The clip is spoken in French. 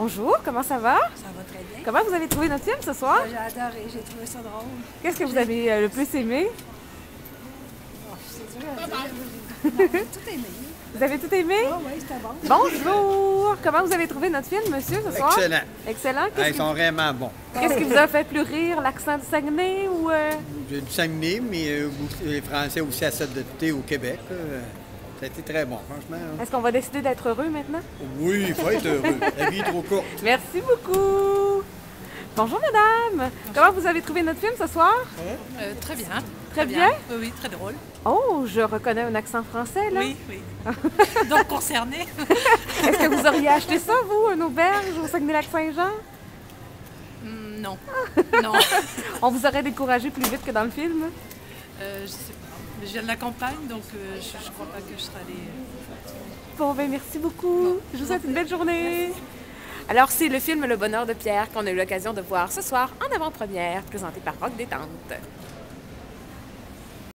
Bonjour, comment ça va? Ça va très bien. Comment vous avez trouvé notre film ce soir? J'ai adoré, j'ai trouvé ça drôle. Qu'est-ce que vous avez euh, le plus aimé? Oh, c'est dur à dire. Non, tout aimé. Vous avez tout aimé? Ah oui, c'était bon. Bonjour! Comment vous avez trouvé notre film, monsieur, ce soir? Excellent. Excellent. Ah, Qu'est-ce ils qui, sont vraiment bons. qu'est-ce qui vous a fait plus rire? L'accent du Saguenay ou... euh, du Saguenay, mais euh, les Français aussi à thé au Québec. euh, ça a été très bon, franchement. hein. Est-ce qu'on va décider d'être heureux maintenant? Oui, il faut être heureux. La vie est trop courte. Merci beaucoup! Bonjour, madame! Comment vous avez trouvé notre film ce soir? Euh, très bien. Très bien? Oui, oui, très drôle. Oh, je reconnais un accent français, là. Oui, oui. Donc concerné. Est-ce que vous auriez acheté ça, vous, une auberge au Saguenay-Lac-Saint-Jean? Hmm, non. Non. On vous aurait découragé plus vite que dans le film? Je sais pas. Mais je viens de la campagne, donc euh, je, je crois pas que je serai allée. euh, Bon, ben merci beaucoup. Je vous souhaite une belle journée. Alors, c'est le film Le Bonheur de Pierre qu'on a eu l'occasion de voir ce soir en avant-première, présenté par Rock Détente.